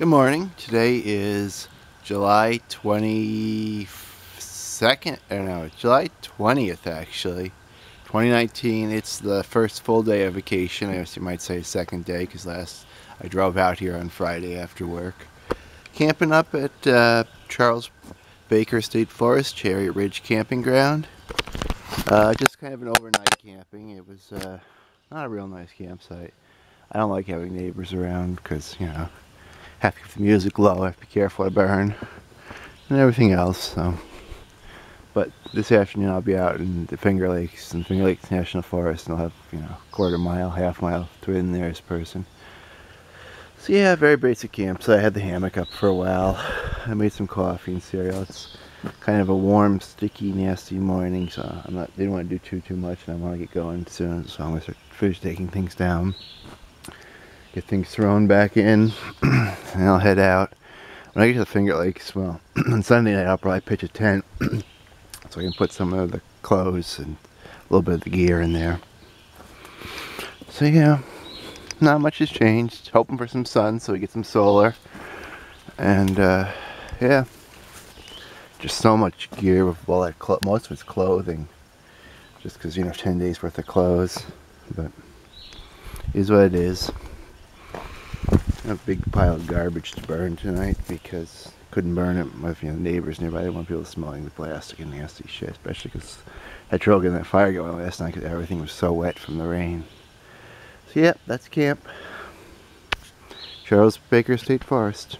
Good morning. Today is July 22nd, I don't know, July 20th actually, 2019. It's the first full day of vacation. I guess you might say second day because last I drove out here on Friday after work. Camping up at uh, Charles Baker State Forest, Cherry Ridge Camping Ground. Uh, just kind of an overnight camping. It was uh, not a real nice campsite. I don't like having neighbors around because, you know, have to keep the music low, have to be careful to burn, and everything else. So, but this afternoon I'll be out in the Finger Lakes and Finger Lakes National Forest, and I'll have you know quarter mile, half mile to the nearest person. So yeah, very basic camp. So I had the hammock up for a while. I made some coffee and cereal. It's kind of a warm, sticky, nasty morning, so I'm not. Didn't want to do too too much, and I want to get going soon. So I'm gonna start finish taking things down get things thrown back in, and I'll head out. When I get to the Finger Lakes, well, on Sunday night I'll probably pitch a tent so I can put some of the clothes and a little bit of the gear in there. So yeah, not much has changed. Hoping for some sun so we get some solar. And uh, yeah, just so much gear with all that, most of it's clothing. Just because, you know, 10 days worth of clothes. But is what it is a big pile of garbage to burn tonight because couldn't burn it with you know, neighbors nearby. Didn't want people smelling the plastic and nasty shit, especially because I tried getting that fire going last night because everything was so wet from the rain. So yeah, that's camp. Charles Baker State Forest.